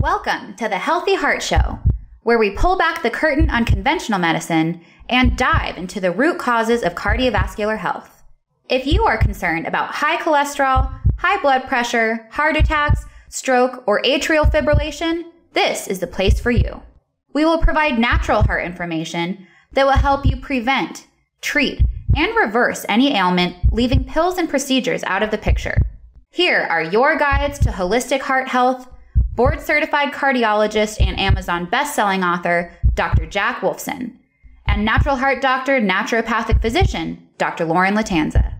Welcome to the Healthy Heart Show, where we pull back the curtain on conventional medicine and dive into the root causes of cardiovascular health. If you are concerned about high cholesterol, high blood pressure, heart attacks, stroke, or atrial fibrillation, this is the place for you. We will provide natural heart information that will help you prevent, treat, and reverse any ailment, leaving pills and procedures out of the picture. Here are your guides to holistic heart health board certified cardiologist and Amazon best-selling author, Dr. Jack Wolfson, and natural heart doctor, naturopathic physician, Dr. Lauren Lattanza.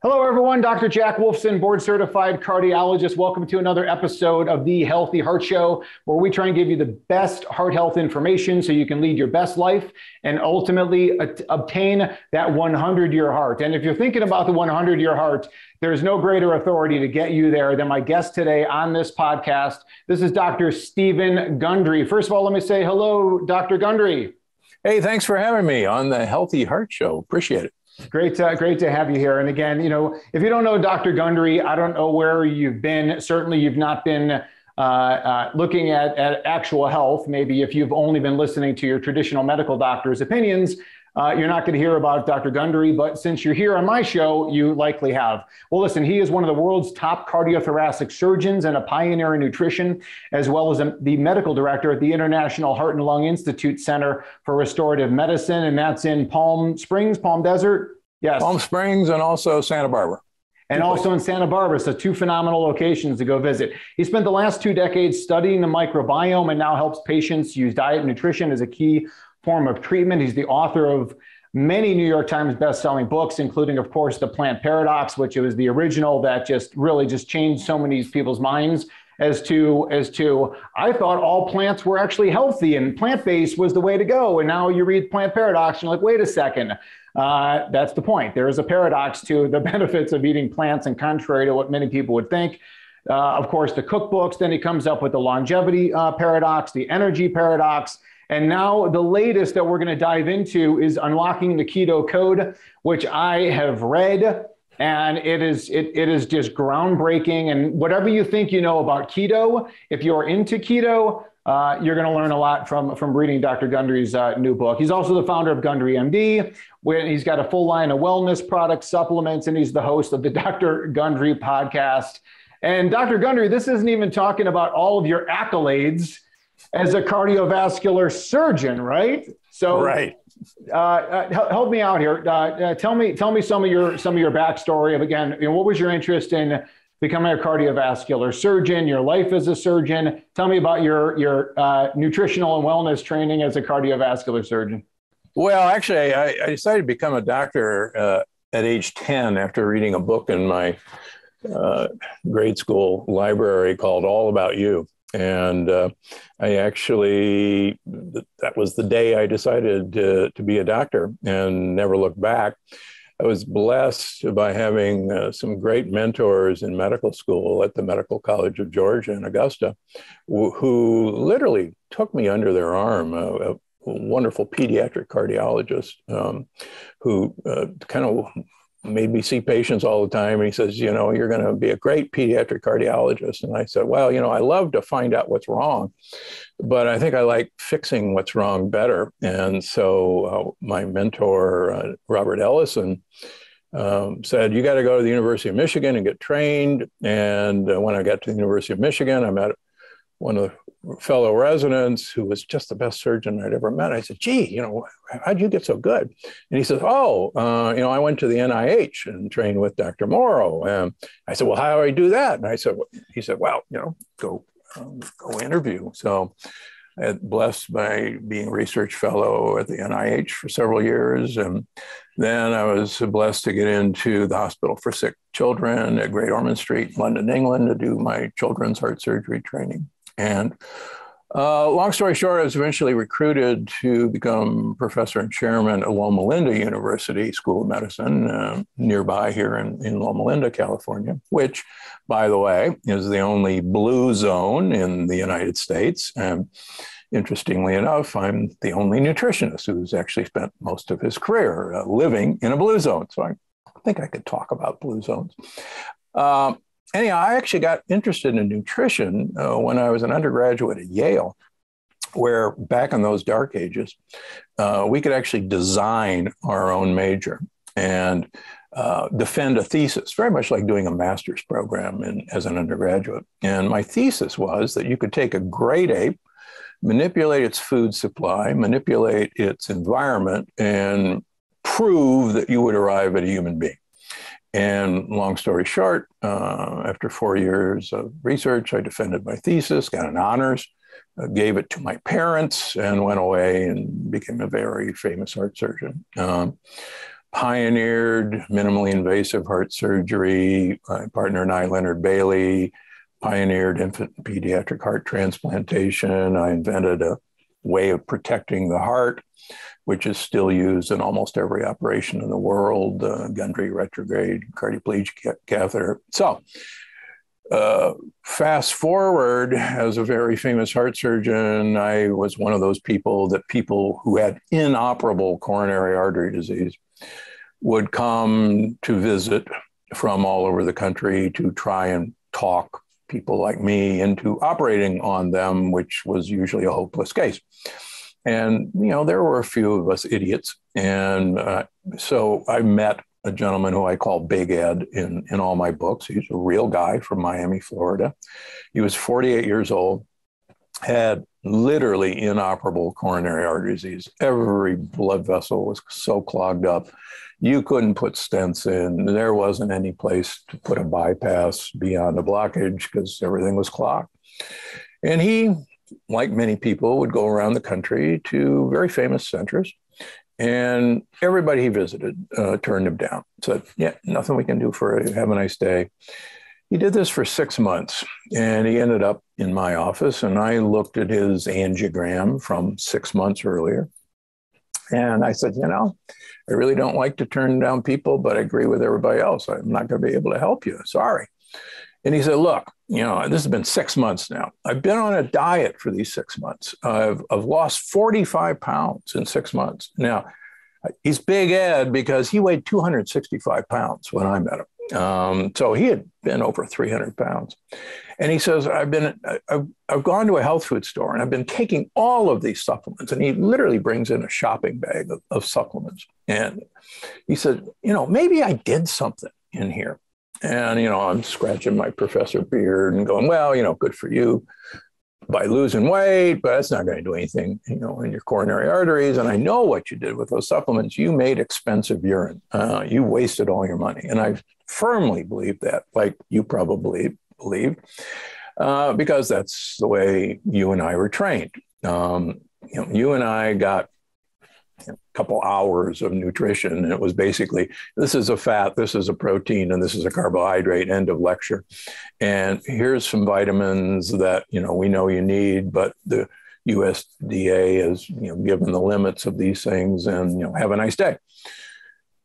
Hello, everyone. Dr. Jack Wolfson, board certified cardiologist. Welcome to another episode of the Healthy Heart Show, where we try and give you the best heart health information so you can lead your best life and ultimately obtain that 100 year heart. And if you're thinking about the 100 year heart, there's no greater authority to get you there than my guest today on this podcast. This is Dr. Steven Gundry. First of all, let me say hello, Dr. Gundry. Hey, thanks for having me on the Healthy Heart Show. Appreciate it. Great, to, great to have you here. And again, you know, if you don't know Dr. Gundry, I don't know where you've been. Certainly, you've not been uh, uh, looking at, at actual health. Maybe if you've only been listening to your traditional medical doctor's opinions, uh, you're not going to hear about Dr. Gundry, but since you're here on my show, you likely have. Well, listen, he is one of the world's top cardiothoracic surgeons and a pioneer in nutrition, as well as a, the medical director at the International Heart and Lung Institute Center for Restorative Medicine, and that's in Palm Springs, Palm Desert. Yes. Palm Springs and also Santa Barbara and also in Santa Barbara. So, two phenomenal locations to go visit. He spent the last two decades studying the microbiome and now helps patients use diet and nutrition as a key form of treatment. He's the author of many New York Times best-selling books, including, of course, The Plant Paradox, which was the original that just really just changed so many people's minds as to as to I thought all plants were actually healthy and plant-based was the way to go. And now you read Plant Paradox and you're like, wait a second. Uh, that's the point. There is a paradox to the benefits of eating plants, and contrary to what many people would think. Uh, of course, the cookbooks. Then he comes up with the longevity uh, paradox, the energy paradox, and now the latest that we're going to dive into is unlocking the keto code, which I have read. And it is it, it is just groundbreaking. And whatever you think you know about keto, if you're into keto, uh, you're going to learn a lot from from reading Dr. Gundry's uh, new book. He's also the founder of Gundry MD, where he's got a full line of wellness products, supplements, and he's the host of the Dr. Gundry podcast. And Dr. Gundry, this isn't even talking about all of your accolades as a cardiovascular surgeon, right? So, right. Uh, uh, help me out here. Uh, uh, tell me, tell me some of your some of your backstory of again. You know, what was your interest in becoming a cardiovascular surgeon? Your life as a surgeon. Tell me about your your uh, nutritional and wellness training as a cardiovascular surgeon. Well, actually, I, I decided to become a doctor uh, at age ten after reading a book in my grade school library called "All About You." And uh, I actually, that was the day I decided to, to be a doctor and never looked back. I was blessed by having uh, some great mentors in medical school at the Medical College of Georgia in Augusta, who, who literally took me under their arm. a wonderful pediatric cardiologist um, who uh, kind of made me see patients all the time. And he says, you know, you're going to be a great pediatric cardiologist. And I said, well, you know, I love to find out what's wrong, but I think I like fixing what's wrong better. And so uh, my mentor, uh, Robert Ellison, um, said, you got to go to the University of Michigan and get trained. And uh, when I got to the University of Michigan, I met one of the fellow residents who was just the best surgeon I'd ever met. I said, gee, you know, how'd you get so good? And he says, oh, uh, you know, I went to the NIH and trained with Dr. Morrow. And I said, well, how do I do that? And I said, he said, well, you know, go, um, go interview. So I blessed by being research fellow at the NIH for several years. And then I was blessed to get into the Hospital for Sick Children at Great Ormond Street, London, England, to do my children's heart surgery training. And uh, long story short, I was eventually recruited to become professor and chairman at Loma Linda University School of Medicine, uh, nearby here in, in Loma Linda, California, which, by the way, is the only blue zone in the United States. And interestingly enough, I'm the only nutritionist who's actually spent most of his career uh, living in a blue zone. So I think I could talk about blue zones. Um, anyhow, I actually got interested in nutrition uh, when I was an undergraduate at Yale, where back in those dark ages, uh, we could actually design our own major and uh, defend a thesis, very much like doing a master's program in, as an undergraduate. And my thesis was that you could take a great ape, manipulate its food supply, manipulate its environment, and prove that you would arrive at a human being. And long story short, uh, after four years of research, I defended my thesis, got an honors, uh, gave it to my parents, and went away and became a very famous heart surgeon. Um, pioneered minimally invasive heart surgery. My partner and I, Leonard Bailey, pioneered infant and pediatric heart transplantation. I invented a way of protecting the heart, which is still used in almost every operation in the world, uh, Gundry retrograde cardioplegic catheter. So, uh, fast forward, as a very famous heart surgeon, I was one of those people that people who had inoperable coronary artery disease would come to visit from all over the country to try and talk people like me into operating on them, which was usually a hopeless case. And, you know, there were a few of us idiots. And uh, so I met a gentleman who I call Big Ed in, in all my books. He's a real guy from Miami, Florida. He was 48 years old, had literally inoperable coronary artery disease. Every blood vessel was so clogged up. You couldn't put stents in. There wasn't any place to put a bypass beyond the blockage because everything was clogged. And he, like many people, would go around the country to very famous centers. And everybody he visited uh, turned him down. Said, "Yeah, nothing we can do for you. Have a nice day." He did this for six months and he ended up in my office. And I looked at his angiogram from six months earlier. And I said, You know, I really don't like to turn down people, but I agree with everybody else. I'm not going to be able to help you. Sorry. And he said, Look, you know, this has been six months now. I've been on a diet for these six months. I've, I've lost 45 pounds in six months. Now, he's Big Ed because he weighed 265 pounds when I met him. Um, so he had been over 300 pounds. And he says, I've been, I've, I've gone to a health food store and I've been taking all of these supplements. And he literally brings in a shopping bag of, of supplements. And he said, you know, maybe I did something in here. And, you know, I'm scratching my professor beard and going, well, you know, good for you by losing weight, but that's not going to do anything, you know, in your coronary arteries. And I know what you did with those supplements. You made expensive urine. Uh, you wasted all your money. And I firmly believe that, like you probably believe, uh, because that's the way you and I were trained. Um, you know, you and I got a couple hours of nutrition. And it was basically this is a fat this is a protein and this is a carbohydrate end of lecture. And here's some vitamins that you know we know you need but the usda has you know given the limits of these things and you know have a nice day.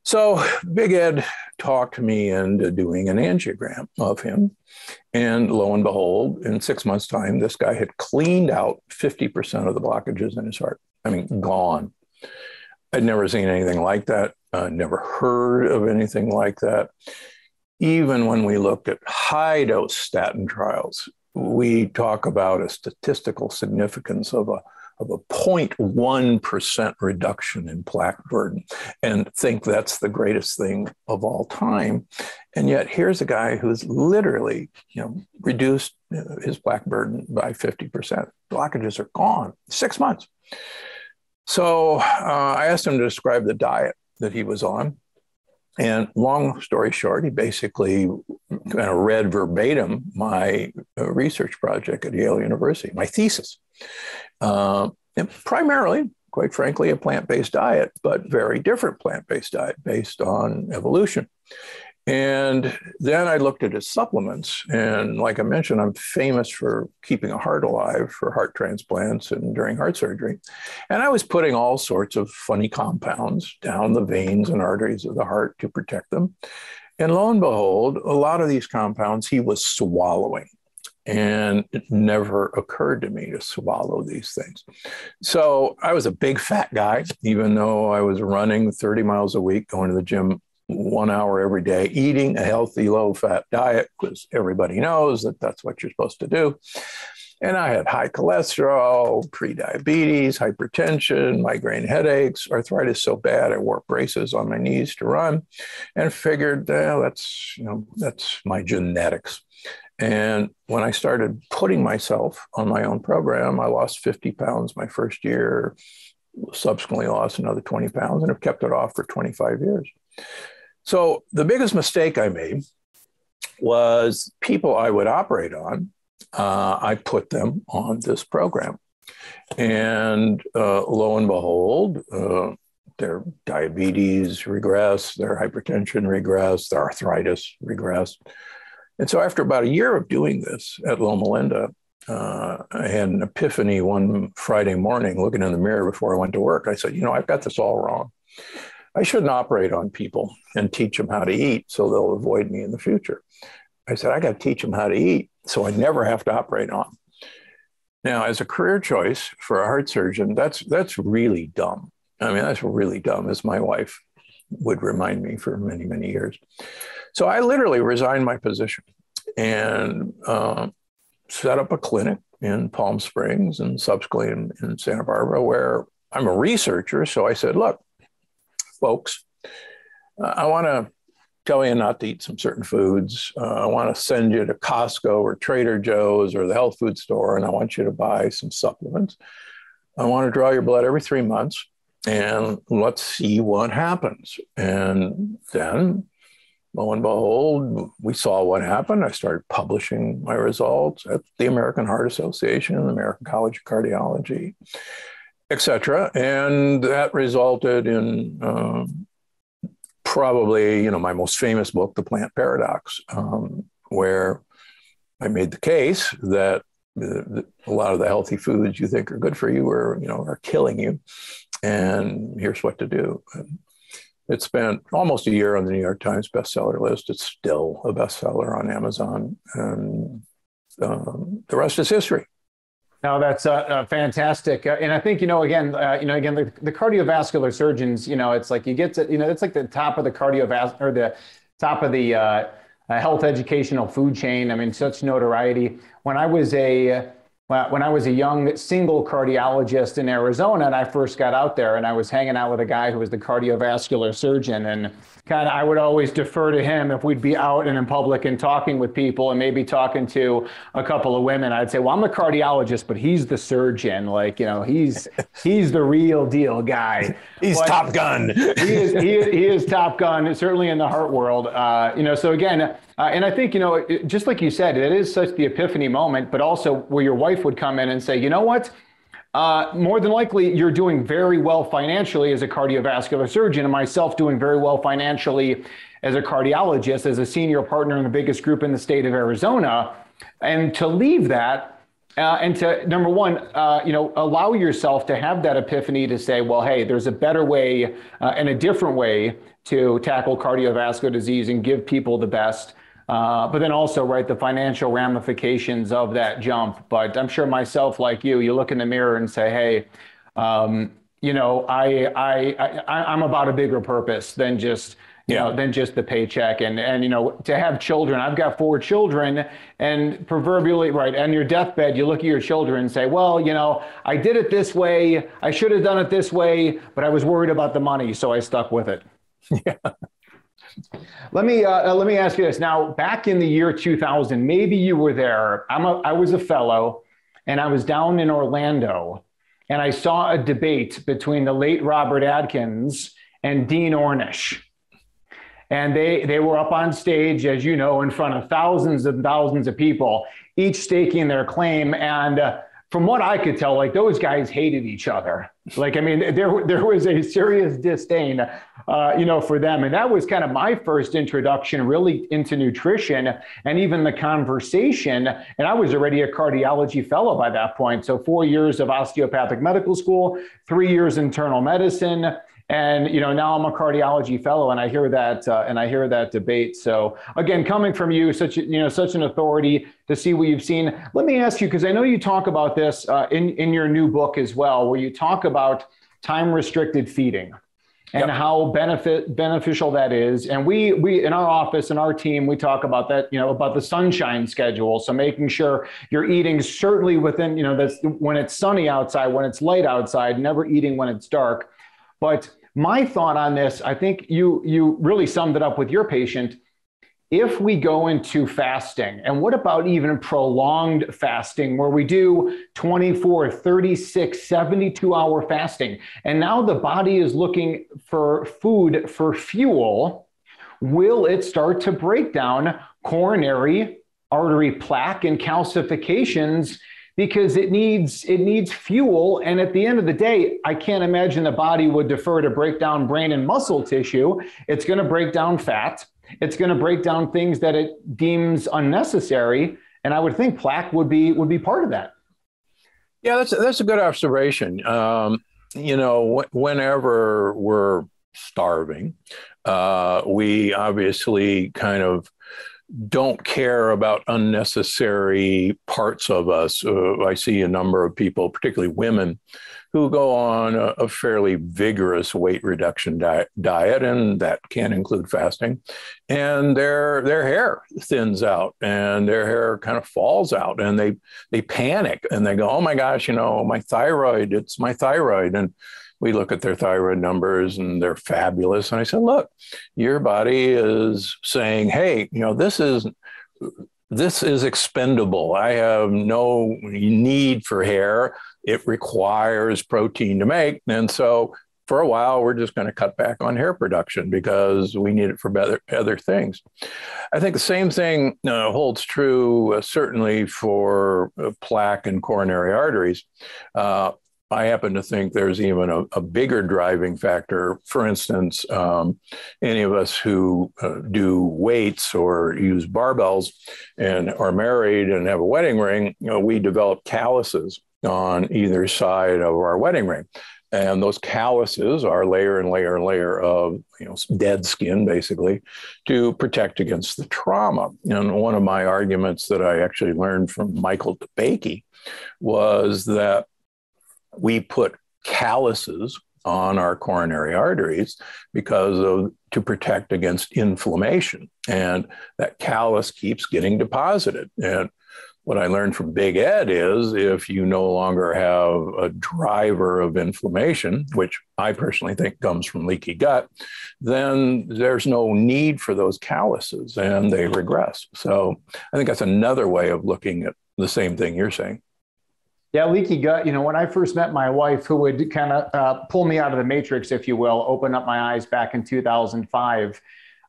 So big ed talked me into doing an angiogram of him. And lo and behold in six months time this guy had cleaned out 50% of the blockages in his heart. I mean gone I'd never seen anything like that, uh, never heard of anything like that. Even when we looked at high dose statin trials, we talk about a statistical significance of a of a 0.1% reduction in plaque burden and think that's the greatest thing of all time. And yet here's a guy who's literally, you know, reduced his plaque burden by 50%. Blockages are gone. 6 months. So uh, I asked him to describe the diet that he was on. And long story short, he basically kind of read verbatim my uh, research project at Yale University, my thesis. Uh, and primarily, quite frankly, a plant based diet, but very different plant based diet based on evolution. And then I looked at his supplements. And like I mentioned, I'm famous for keeping a heart alive for heart transplants and during heart surgery. And I was putting all sorts of funny compounds down the veins and arteries of the heart to protect them. And lo and behold, a lot of these compounds he was swallowing. And it never occurred to me to swallow these things. So I was a big fat guy, even though I was running 30 miles a week, going to the gym one hour every day, eating a healthy, low fat diet, because everybody knows that that's what you're supposed to do. And I had high cholesterol, prediabetes, hypertension, migraine headaches, arthritis so bad I wore braces on my knees to run, and figured, well, that's you know that's my genetics. And when I started putting myself on my own program, I lost 50 pounds my first year, subsequently lost another 20 pounds, and have kept it off for 25 years. So the biggest mistake I made was people I would operate on uh, I put them on this program. And uh, lo and behold, uh, their diabetes regressed, their hypertension regressed, their arthritis regressed. And so, after about a year of doing this at Loma Linda, uh, I had an epiphany one Friday morning looking in the mirror before I went to work. I said, You know, I've got this all wrong. I shouldn't operate on people and teach them how to eat so they'll avoid me in the future. I said, I got to teach them how to eat so I never have to operate on. Now, as a career choice for a heart surgeon, that's that's really dumb. I mean, that's really dumb, as my wife would remind me for many, many years. So I literally resigned my position and uh, set up a clinic in Palm Springs and subsequently in, in Santa Barbara, where I'm a researcher. So I said, look, folks, I want to tell you not to eat some certain foods. Uh, I want to send you to Costco or Trader Joe's or the health food store, and I want you to buy some supplements. I want to draw your blood every three months, and let's see what happens. And then, lo and behold, we saw what happened. I started publishing my results at the American Heart Association and the American College of Cardiology, etc. And that resulted in um, probably you know my most famous book, The Plant Paradox, um, where I made the case that a lot of the healthy foods you think are good for you are you know are killing you, and here's what to do. And it spent almost a year on the New York Times bestseller list. It's still a bestseller on Amazon, and um, the rest is history. No, that's uh, uh, fantastic, uh, and I think you know again, uh, you know again, the, the, cardiovascular surgeons, you know, it's like you get to, you know, it's like the top of the cardiovascular or the top of the uh, uh, health educational food chain. I mean, such notoriety. When I was a when I was a young single cardiologist in Arizona, and I first got out there, and I was hanging out with a guy who was the cardiovascular surgeon, and kind of I would always defer to him if we'd be out and in public and talking with people and maybe talking to a couple of women. I'd say, "Well, I'm a cardiologist, but he's the surgeon. Like, you know, he's he's the real deal guy. he's but Top Gun. he is he is, he is Top Gun, certainly in the heart world. Uh, you know, so again, uh, and I think you know, just like you said, it is such the epiphany moment, but also where your wife would come in and say, "You know what?" uh, more than likely you're doing very well financially as a cardiovascular surgeon, and myself doing very well financially as a cardiologist, as a senior partner in the biggest group in the state of Arizona. And to leave that, uh, and to number one, uh, you know, allow yourself to have that epiphany to say, well, hey, there's a better way uh, and a different way to tackle cardiovascular disease and give people the best. Uh, but then also, right, the financial ramifications of that jump. But I'm sure myself, like you, you look in the mirror and say, hey, um, you know, I, I, I, I'm about a bigger purpose than just, you know, than just the paycheck. And, and, you know, to have children, I've got four children and proverbially, right, on your deathbed, you look at your children and say, well, you know, I did it this way. I should have done it this way, but I was worried about the money. So I stuck with it. Yeah. Let me uh, uh, let me ask you this. Now, back in the year 2000, maybe you were there. I'm a, I was a fellow, and I was down in Orlando, and I saw a debate between the late Robert Atkins and Dean Ornish. And they, they were up on stage, as you know, in front of thousands and thousands of people, each staking their claim. And uh, from what I could tell, like those guys hated each other. Like, I mean, there, there was a serious disdain, uh, you know, for them. And that was kind of my first introduction really into nutrition and even the conversation. And I was already a cardiology fellow by that point. So four years of osteopathic medical school, three years internal medicine, and you know now I'm a cardiology fellow, and I hear that uh, and I hear that debate. So again, coming from you, such you know such an authority to see what you've seen. Let me ask you because I know you talk about this uh, in in your new book as well, where you talk about time restricted feeding. and Yep. how benefit beneficial that is. And we we in our office in our team we talk about that you know about the sunshine schedule. So making sure you're eating certainly within you know that's when it's sunny outside, when it's light outside, never eating when it's dark. But my thought on this, I think you you really summed it up with your patient. If we go into fasting, and what about even prolonged fasting where we do 24, 36, 72 hour fasting, and now the body is looking for food for fuel, will it start to break down coronary artery plaque and calcifications because it needs it needs fuel. And at the end of the day i can't imagine the body would defer to break down brain and muscle tissue. It's going to break down fat. It's going to break down things that it deems unnecessary. And i would think plaque would be would be part of that. Yeah, that's that's a good observation. Um, you know, wh- whenever we're starving, uh, we obviously kind of don't care about unnecessary parts of us. Uh, I see a number of people, particularly women, who go on a, a fairly vigorous weight reduction diet, diet, and that can include fasting, and their their hair thins out and their hair kind of falls out, and they they panic and they go, "Oh my gosh, you know, my thyroid, it's my thyroid," and we look at their thyroid numbers and they're fabulous. And I said, look, your body is saying, hey, you know, this is this is expendable. I have no need for hair. It requires protein to make. And so for a while, we're just going to cut back on hair production because we need it for better, other things. I think the same thing uh, holds true, uh, certainly for uh, plaque and coronary arteries. I happen to think there's even a, a bigger driving factor. For instance, um, any of us who uh, do weights or use barbells and are married and have a wedding ring, you know, we develop calluses on either side of our wedding ring. And those calluses are layer and layer and layer of you know dead skin, basically, to protect against the trauma. And one of my arguments that I actually learned from Michael DeBakey was that we put calluses on our coronary arteries because of to protect against inflammation. And that callus keeps getting deposited. And what i learned from big ed is if you no longer have a driver of inflammation which i personally think comes from leaky gut then there's no need for those calluses and they regress. So i think that's another way of looking at the same thing you're saying yeah, leaky gut. You know, when I first met my wife, who would kind of uh, pull me out of the matrix, if you will, open up my eyes back in 2005.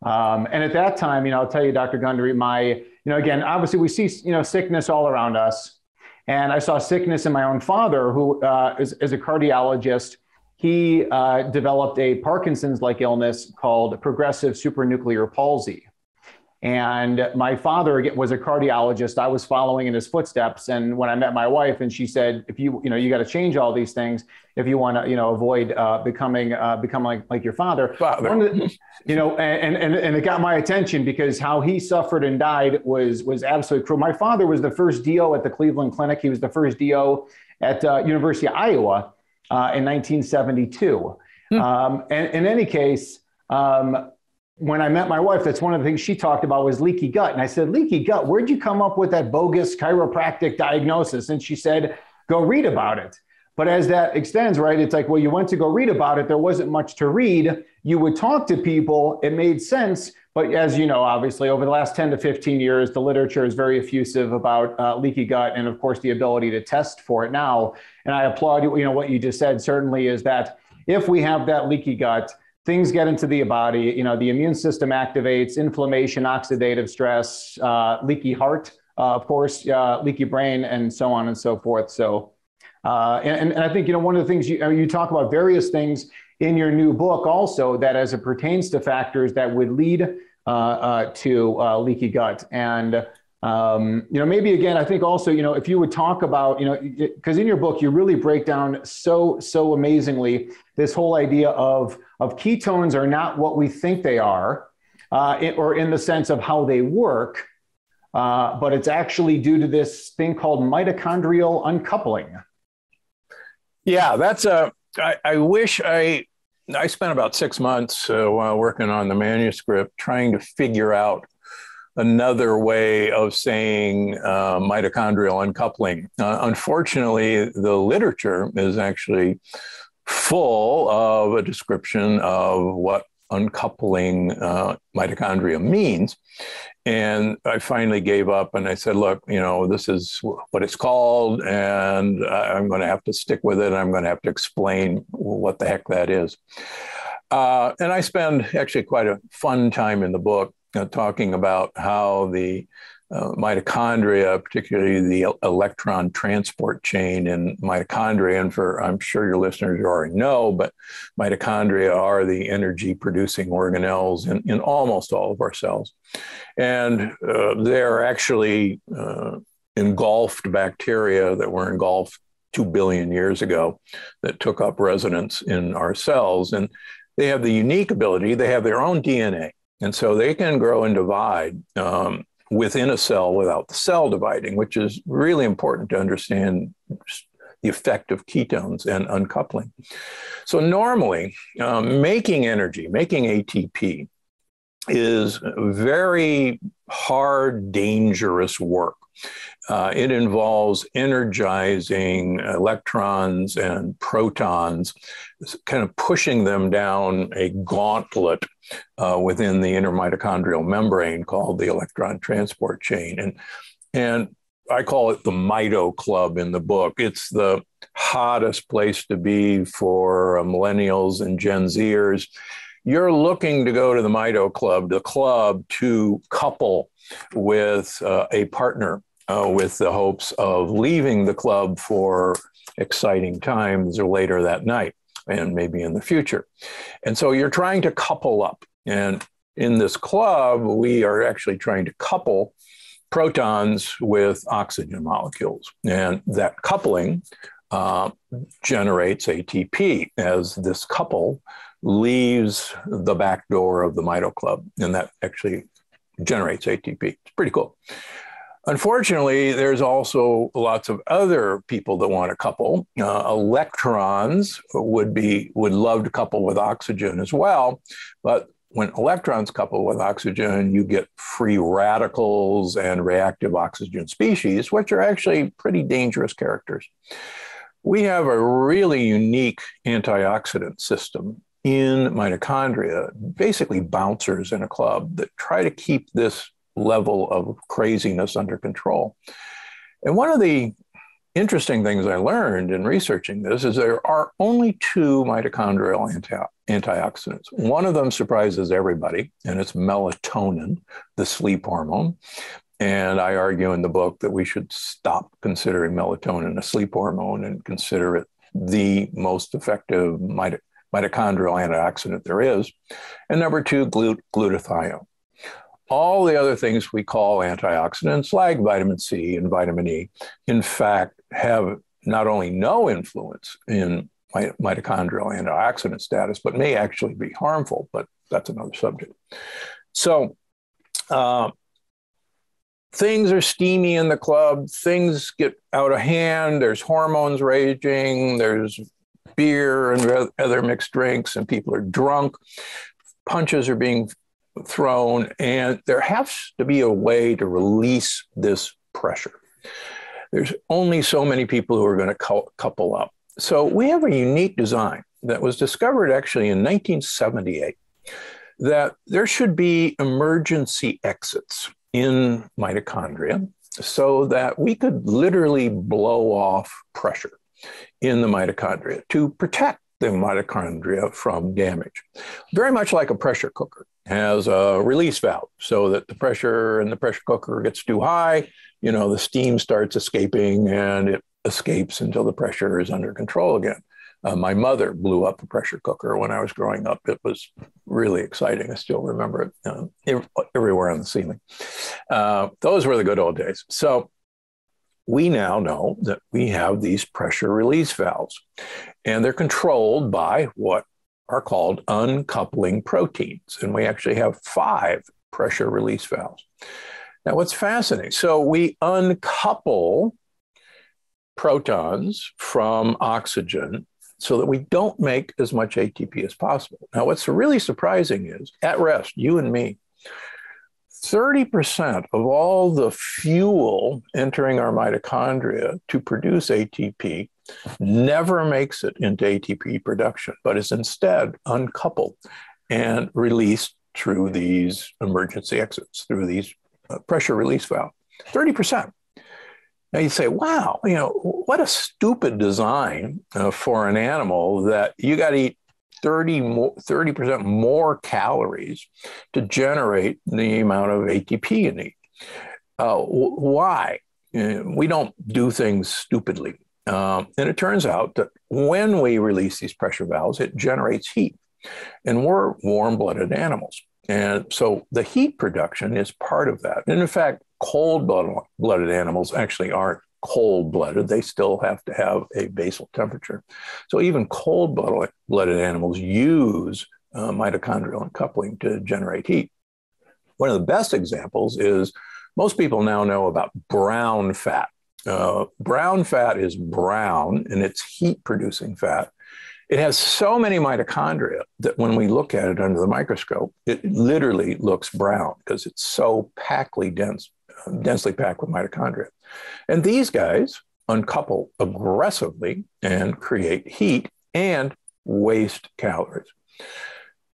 Um, and at that time, you know, I'll tell you, Dr. Gundry, my, you know, again, obviously we see, you know, sickness all around us. And I saw sickness in my own father, who uh, is, is a cardiologist. He uh, developed a Parkinson's like illness called progressive supranuclear palsy. And my father was a cardiologist. I was following in his footsteps. And when I met my wife, and she said, "If you, you know, you got to change all these things if you want to, you know, avoid uh, becoming, uh, become like like your father." Father. The, you know, and, and and it got my attention because how he suffered and died was was absolutely cruel. My father was the first DO at the Cleveland Clinic. He was the first DO at uh, University of Iowa uh, in 1972. Hmm. Um, and in any case. Um, when I met my wife, that's one of the things she talked about was leaky gut. And I said, Leaky gut, where'd you come up with that bogus chiropractic diagnosis? And she said, Go read about it. But as that extends, right, it's like, well, you went to go read about it. There wasn't much to read. You would talk to people, it made sense. But as you know, obviously, over the last 10 to 15 years, the literature is very effusive about uh, leaky gut and, of course, the ability to test for it now. And I applaud you, you know, what you just said certainly is that if we have that leaky gut, things get into the body. You know, the immune system activates, inflammation, oxidative stress, uh, leaky heart, uh, of course, uh, leaky brain, and so on and so forth. So, uh, and, and I think you know one of the things you you talk about various things in your new book also that as it pertains to factors that would lead uh, uh, to leaky gut and. Um, you know, maybe again, I think also, you know, if you would talk about, you know, because in your book you really break down so so amazingly this whole idea of of ketones are not what we think they are, uh, or in the sense of how they work, uh, but it's actually due to this thing called mitochondrial uncoupling. Yeah, that's a. I, I wish I I spent about six months uh, while working on the manuscript trying to figure out another way of saying uh, mitochondrial uncoupling. Uh, unfortunately, the literature is actually full of a description of what uncoupling uh, mitochondria means. And I finally gave up and I said, look, you know, this is what it's called, and I'm going to have to stick with it. I'm going to have to explain what the heck that is. Uh, and I spend actually quite a fun time in the book uh, talking about how the uh, mitochondria, particularly the electron transport chain in mitochondria. And for, I'm sure your listeners already know, but mitochondria are the energy producing organelles in, in almost all of our cells. And uh, they're actually uh, engulfed bacteria that were engulfed two billion years ago that took up residence in our cells. And they have the unique ability, they have their own DNA. And so they can grow and divide um, within a cell without the cell dividing, which is really important to understand the effect of ketones and uncoupling. So, normally, um, making energy, making ATP, is very hard, dangerous work. Uh, it involves energizing electrons and protons, kind of pushing them down a gauntlet uh, within the intermitochondrial membrane called the electron transport chain. And, and I call it the Mito Club in the book. It's the hottest place to be for uh, millennials and Gen Zers. You're looking to go to the Mito Club, the club to couple with uh, a partner uh, with the hopes of leaving the club for exciting times or later that night and maybe in the future. And so you're trying to couple up. And in this club, we are actually trying to couple protons with oxygen molecules. And that coupling uh, generates ATP as this couple leaves the back door of the mito club. And that actually generates ATP. It's pretty cool. Unfortunately, there's also lots of other people that want to couple. Uh, electrons would be would love to couple with oxygen as well, but when electrons couple with oxygen, you get free radicals and reactive oxygen species, which are actually pretty dangerous characters. We have a really unique antioxidant system in mitochondria, basically bouncers in a club that try to keep this level of craziness under control. And one of the interesting things I learned in researching this is there are only two mitochondrial anti- antioxidants. One of them surprises everybody, and it's melatonin, the sleep hormone. And I argue in the book that we should stop considering melatonin a sleep hormone and consider it the most effective mitochondrial antioxidant there is. And number two, glut- glutathione all the other things we call antioxidants, like vitamin C and vitamin E, in fact, have not only no influence in mitochondrial antioxidant status, but may actually be harmful. But that's another subject. So, uh, things are steamy in the club. Things get out of hand. There's hormones raging. There's beer and other mixed drinks, and people are drunk. Punches are being thrown, and there has to be a way to release this pressure. There's only so many people who are going to couple up. So we have a unique design that was discovered actually in 1978 that there should be emergency exits in mitochondria so that we could literally blow off pressure in the mitochondria to protect the mitochondria from damage. Very much like a pressure cooker has a release valve so that the pressure in the pressure cooker gets too high, you know, the steam starts escaping and it escapes until the pressure is under control again. Uh, my mother blew up a pressure cooker when I was growing up. It was really exciting. I still remember it uh, everywhere on the ceiling. Uh, those were the good old days. So we now know that we have these pressure release valves, and they're controlled by what are called uncoupling proteins. And we actually have five pressure release valves. Now, what's fascinating? So we uncouple protons from oxygen so that we don't make as much ATP as possible. Now, what's really surprising is at rest, you and me, 30% of all the fuel entering our mitochondria to produce ATP never makes it into ATP production, but is instead uncoupled and released through these emergency exits, through these uh, pressure release valve. 30%. Now you say, wow, you know, what a stupid design uh, for an animal that you got to eat 30 more, 30% more calories to generate the amount of ATP you need. Uh, why? Uh, we don't do things stupidly. Um, and it turns out that when we release these pressure valves, it generates heat. And we're warm blooded animals. And so the heat production is part of that. And in fact, cold blooded animals actually aren't cold blooded. They still have to have a basal temperature. So even cold blooded animals use uh, mitochondrial uncoupling to generate heat. One of the best examples is most people now know about brown fat. Uh, brown fat is brown and it's heat producing fat. It has so many mitochondria that when we look at it under the microscope, it literally looks brown because it's so packly dense, densely packed with mitochondria. And these guys uncouple aggressively and create heat and waste calories.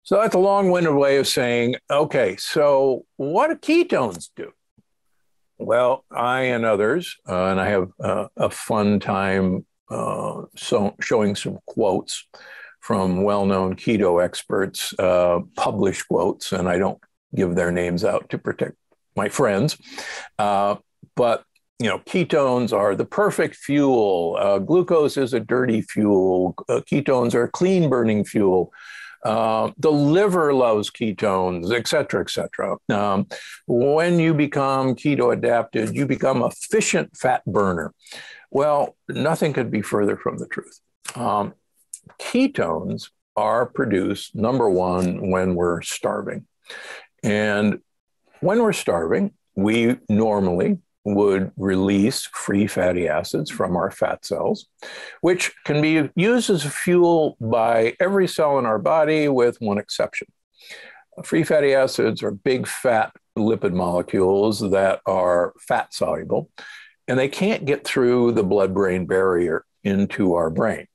So that's a long winded way of saying, okay, so what do ketones do? Well, I and others, uh, and I have uh, a fun time uh, so showing some quotes from well-known keto experts, uh, published quotes, and I don't give their names out to protect my friends. Uh, but you know, ketones are the perfect fuel. Uh, glucose is a dirty fuel. Ketones are clean burning fuel. Uh, the liver loves ketones, et cetera, et cetera. Um, when you become keto adapted, you become efficient fat burner. Well, nothing could be further from the truth. Um, ketones are produced, number one, when we're starving. And when we're starving, we normally would release free fatty acids from our fat cells, which can be used as a fuel by every cell in our body, with one exception. Free fatty acids are big fat lipid molecules that are fat soluble and they can't get through the blood brain barrier into our brain.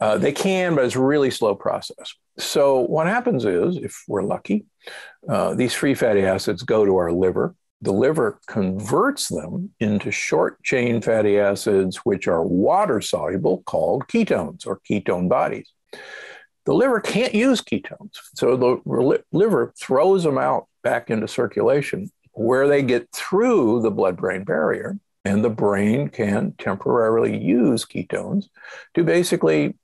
Uh, they can, but it's a really slow process. So, what happens is, if we're lucky, uh, these free fatty acids go to our liver. The liver converts them into short chain fatty acids, which are water soluble, called ketones or ketone bodies. The liver can't use ketones. So, the liver throws them out back into circulation where they get through the blood brain barrier and the brain can temporarily use ketones to basically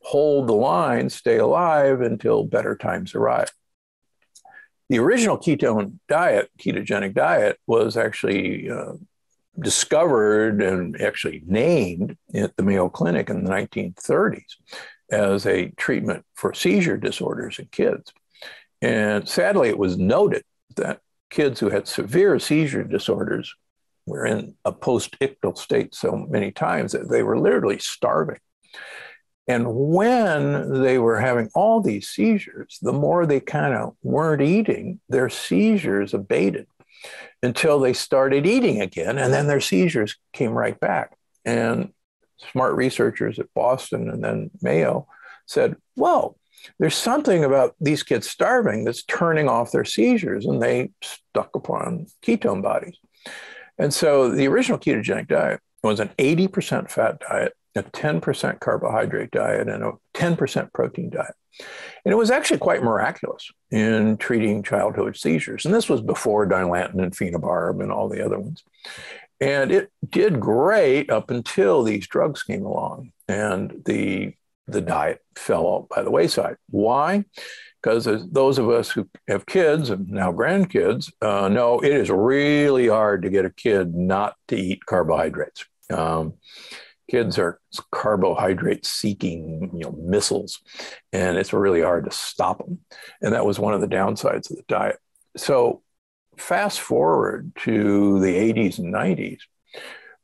hold the line, stay alive until better times arrive. The original ketone diet, ketogenic diet, was actually uh, discovered and actually named at the Mayo Clinic in the 1930s as a treatment for seizure disorders in kids. And sadly, it was noted that kids who had severe seizure disorders were in a post-ictal state so many times that they were literally starving. And when they were having all these seizures, the more they kind of weren't eating, their seizures abated until they started eating again. And then their seizures came right back. And smart researchers at Boston and then Mayo said, Whoa, there's something about these kids starving that's turning off their seizures. And they stuck upon ketone bodies. And so the original ketogenic diet was an 80% fat diet, a 10% carbohydrate diet, and a 10% protein diet. And it was actually quite miraculous in treating childhood seizures. And this was before dilantin and phenobarb and all the other ones. And it did great up until these drugs came along and the, the diet fell out by the wayside. Why? because those of us who have kids and now grandkids uh, know it is really hard to get a kid not to eat carbohydrates. Um, kids are carbohydrate seeking you know missiles and it's really hard to stop them and that was one of the downsides of the diet so fast forward to the 80s and 90s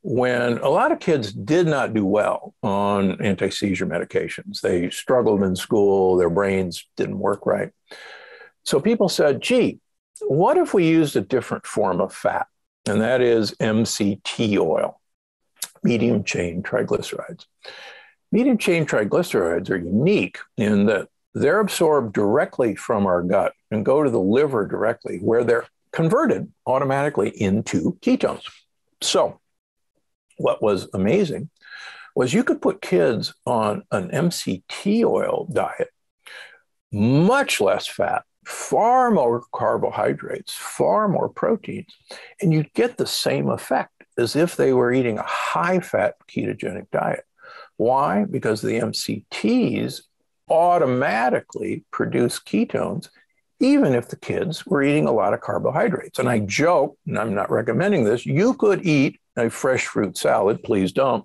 when a lot of kids did not do well on anti seizure medications. They struggled in school, their brains didn't work right. So people said, gee, what if we used a different form of fat? And that is MCT oil, medium mm-hmm. chain triglycerides. Medium chain triglycerides are unique in that they're absorbed directly from our gut and go to the liver directly, where they're converted automatically into ketones. So, what was amazing was you could put kids on an MCT oil diet, much less fat, far more carbohydrates, far more proteins, and you'd get the same effect as if they were eating a high fat ketogenic diet. Why? Because the MCTs automatically produce ketones, even if the kids were eating a lot of carbohydrates. And I joke, and I'm not recommending this, you could eat a fresh fruit salad, please don't,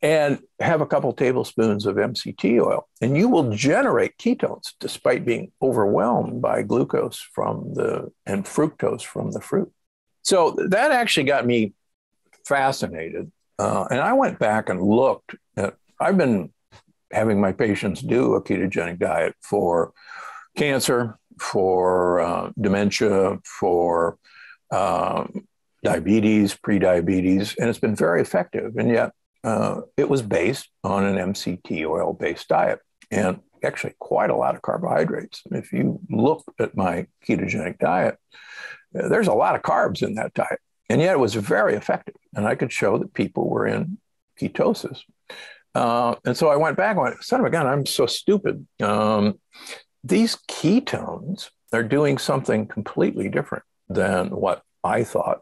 and have a couple tablespoons of MCT oil, and you will generate ketones despite being overwhelmed by glucose from the and fructose from the fruit. So that actually got me fascinated, uh, and I went back and looked at. I've been having my patients do a ketogenic diet for cancer, for uh, dementia, for um, diabetes, prediabetes, and it's been very effective. And yet, uh, it was based on an MCT oil based diet and actually quite a lot of carbohydrates. If you look at my ketogenic diet, there's a lot of carbs in that diet. And yet it was very effective. And I could show that people were in ketosis. Uh, and so I went back and went, son of a gun, I'm so stupid. Um, these ketones are doing something completely different than what I thought.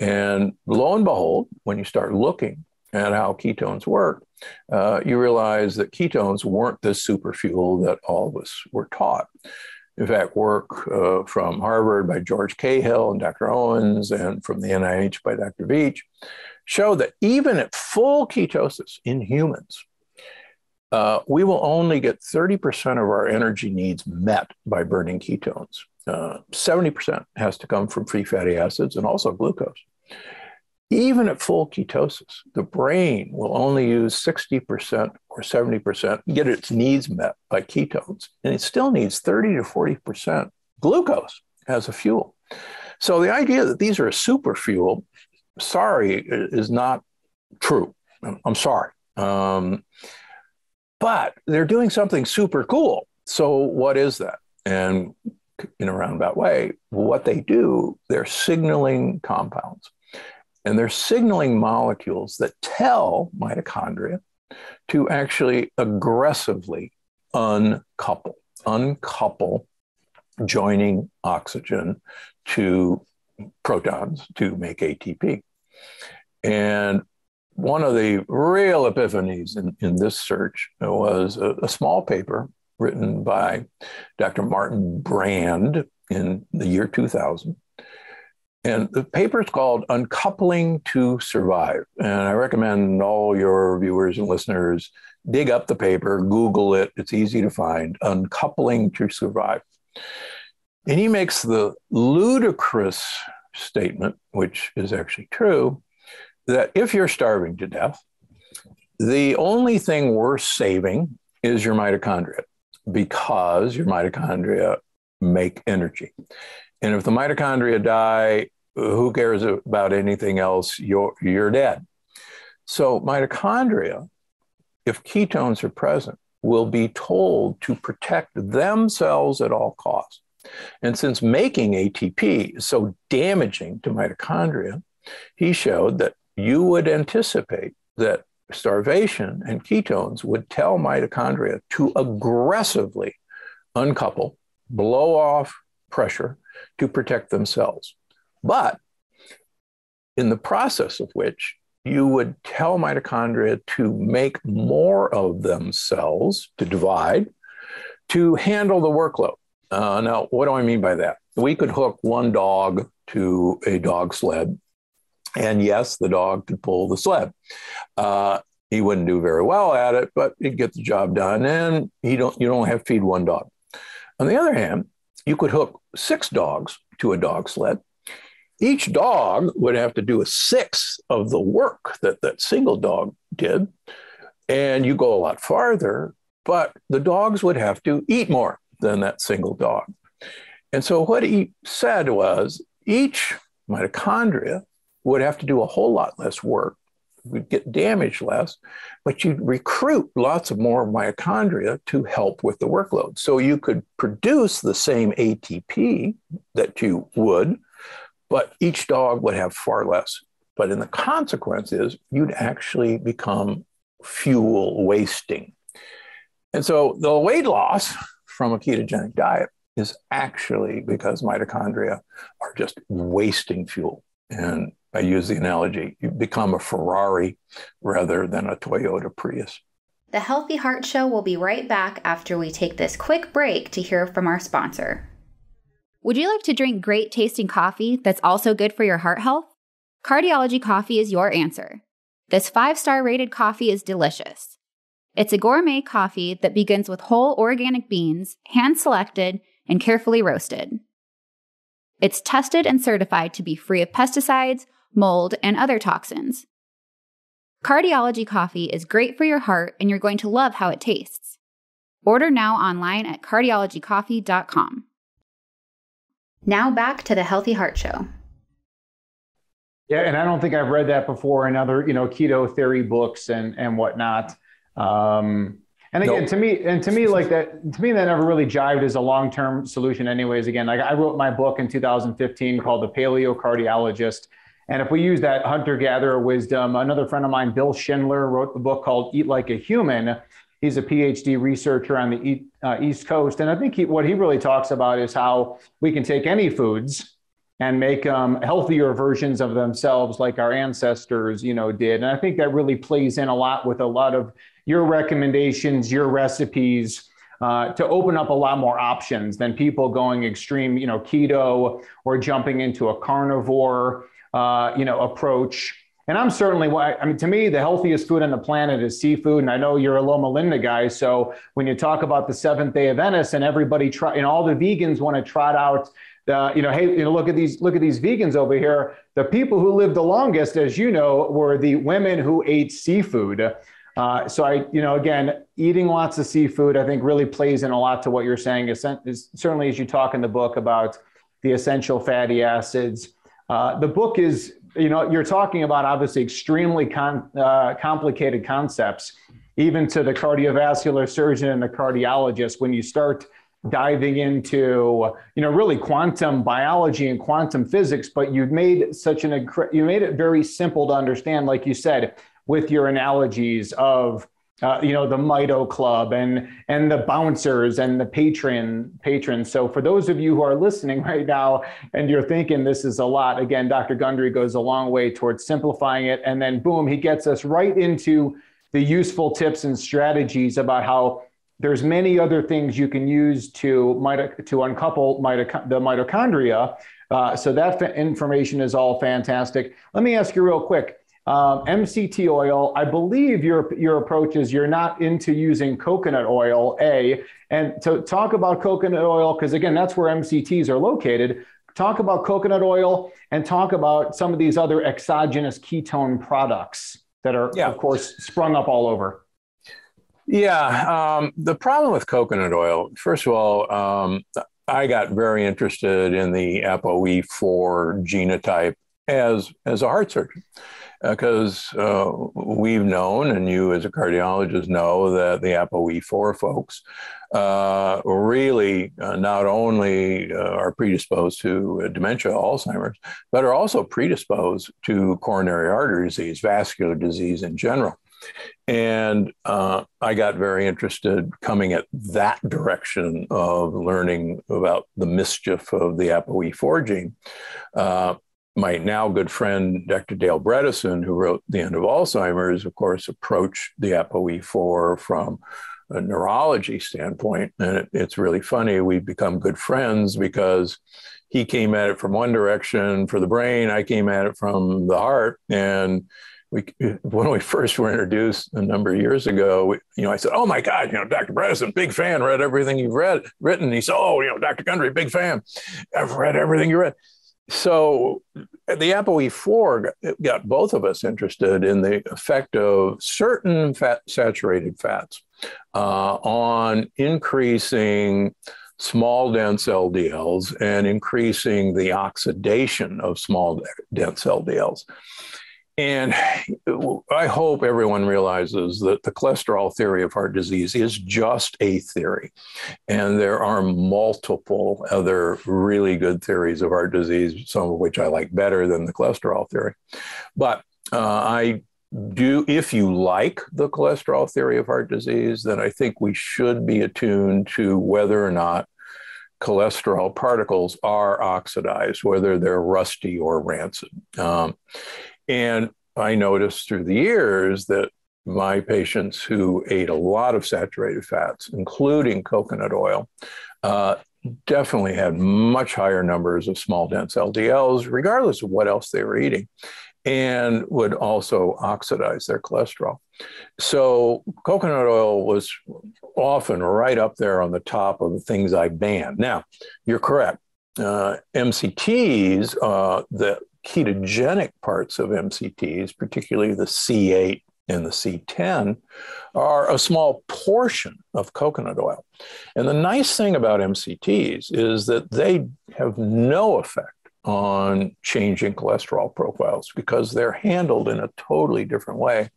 And lo and behold, when you start looking at how ketones work, uh, you realize that ketones weren't the super fuel that all of us were taught. In fact, work uh, from Harvard by George Cahill and Dr. Owens, and from the NIH by Dr. Veech, show that even at full ketosis in humans, uh, we will only get 30% of our energy needs met by burning ketones. Uh, 70% has to come from free fatty acids and also glucose. Even at full ketosis, the brain will only use 60% or 70%, get its needs met by ketones, and it still needs 30 to 40% glucose as a fuel. So the idea that these are a super fuel, sorry, is not true. I'm sorry. Um, but they're doing something super cool. So what is that? And in a roundabout way, what they do, they're signaling compounds. And they're signaling molecules that tell mitochondria to actually aggressively uncouple, uncouple joining oxygen to protons to make ATP. And one of the real epiphanies in, in this search was a, a small paper written by Dr. Martin Brand in the year 2000. And the paper is called Uncoupling to Survive. And I recommend all your viewers and listeners dig up the paper, Google it. It's easy to find Uncoupling to Survive. And he makes the ludicrous statement, which is actually true, that if you're starving to death, the only thing worth saving is your mitochondria because your mitochondria make energy. And if the mitochondria die, who cares about anything else? You're, you're dead. So, mitochondria, if ketones are present, will be told to protect themselves at all costs. And since making ATP is so damaging to mitochondria, he showed that you would anticipate that starvation and ketones would tell mitochondria to aggressively uncouple, blow off pressure to protect themselves. But in the process of which you would tell mitochondria to make more of themselves, to divide, to handle the workload. Uh, now, what do I mean by that? We could hook one dog to a dog sled and yes, the dog could pull the sled. Uh, he wouldn't do very well at it, but he'd get the job done. And he don't, you don't have to feed one dog. On the other hand, you could hook six dogs to a dog sled, each dog would have to do a sixth of the work that that single dog did. And you go a lot farther, but the dogs would have to eat more than that single dog. And so what he said was each mitochondria would have to do a whole lot less work, would get damaged less, but you'd recruit lots of more mitochondria to help with the workload. So you could produce the same ATP that you would, but each dog would have far less. But in the consequence is you'd actually become fuel wasting. And so the weight loss from a ketogenic diet is actually because mitochondria are just wasting fuel. And I use the analogy you become a Ferrari rather than a Toyota Prius. The Healthy Heart Show will be right back after we take this quick break to hear from our sponsor. Would you like to drink great tasting coffee that's also good for your heart health? Cardiology Coffee is your answer. This five star rated coffee is delicious. It's a gourmet coffee that begins with whole organic beans, hand selected and carefully roasted. It's tested and certified to be free of pesticides, mold, and other toxins. Cardiology coffee is great for your heart, and you're going to love how it tastes. Order now online at cardiologycoffee.com. Now back to the Healthy Heart Show. Yeah, and I don't think I've read that before in other, you know, keto theory books and and whatnot. Um, and again, nope. to me, and to me, like that, to me, that never really jived as a long-term solution. Anyways, again, like I wrote my book in 2015 called The Paleo Cardiologist, and if we use that hunter-gatherer wisdom, another friend of mine, Bill Schindler, wrote the book called Eat Like a Human. He's a PhD researcher on the uh, East Coast, and I think he, what he really talks about is how we can take any foods and make um, healthier versions of themselves, like our ancestors, you know, did. And I think that really plays in a lot with a lot of your recommendations, your recipes, uh, to open up a lot more options than people going extreme, you know, keto or jumping into a carnivore, uh, you know, approach. And I'm certainly, I mean, to me, the healthiest food on the planet is seafood. And I know you're a Loma Linda guy. So when you talk about the Seventh-day Adventists and everybody try, and all the vegans want to trot out the, you know, hey, you know, look at these, look at these vegans over here. The people who lived the longest, as you know, were the women who ate seafood. Uh, so I, you know, again, eating lots of seafood, I think really plays in a lot to what you're saying. Is certainly as you talk in the book about the essential fatty acids. Uh, the book is, you know, you're talking about obviously extremely con, uh, complicated concepts, even to the cardiovascular surgeon and the cardiologist. When you start diving into, you know, really quantum biology and quantum physics, but you've made such an you made it very simple to understand, like you said with your analogies of uh, you know the Mito Club and and the bouncers and the patron patrons. So for those of you who are listening right now and you're thinking this is a lot, again, Dr. Gundry goes a long way towards simplifying it, and then boom, he gets us right into the useful tips and strategies about how there's many other things you can use to mito- to uncouple mito- the mitochondria. Uh, so that information is all fantastic. Let me ask you real quick um, MCT oil, I believe your, your approach is you're not into using coconut oil, A. And to talk about coconut oil, because again, that's where MCTs are located, talk about coconut oil and talk about some of these other exogenous ketone products that are, yeah. of course, sprung up all over. Yeah, um, the problem with coconut oil, first of all, um, I got very interested in the ApoE4 genotype as, as a heart surgeon because uh, we've known, and you as a cardiologist know, that the ApoE4 folks uh, really uh, not only uh, are predisposed to dementia, Alzheimer's, but are also predisposed to coronary artery disease, vascular disease in general. And uh, I got very interested coming at that direction of learning about the mischief of the ApoE4 gene. Uh, my now good friend, Dr. Dale Bredesen, who wrote The End of Alzheimer's, of course, approached the ApoE4 from a neurology standpoint. And it, it's really funny. We've become good friends because he came at it from one direction for the brain, I came at it from the heart. And we, when we first were introduced a number of years ago, we, you know, I said, "Oh my God, you know, Dr. Bredesen, big fan, read everything you've read, written." He said, "Oh, you know, Dr. Gundry, big fan, I've read everything you read." So the ApoE4 got, got both of us interested in the effect of certain fat saturated fats uh, on increasing small dense LDLs and increasing the oxidation of small dense LDLs. And I hope everyone realizes that the cholesterol theory of heart disease is just a theory. And there are multiple other really good theories of heart disease, some of which I like better than the cholesterol theory. But uh, I do, if you like the cholesterol theory of heart disease, then I think we should be attuned to whether or not cholesterol particles are oxidized, whether they're rusty or rancid. Um, and I noticed through the years that my patients who ate a lot of saturated fats, including coconut oil, uh, definitely had much higher numbers of small dense LDLs, regardless of what else they were eating, and would also oxidize their cholesterol. So, coconut oil was often right up there on the top of the things I banned. Now, you're correct. Uh, MCTs, uh, ketogenic parts of MCTs, particularly the C8 and the C10, are a small portion of coconut oil. And the nice thing about MCTs is that they have no effect on changing cholesterol profiles because they're handled in a totally different way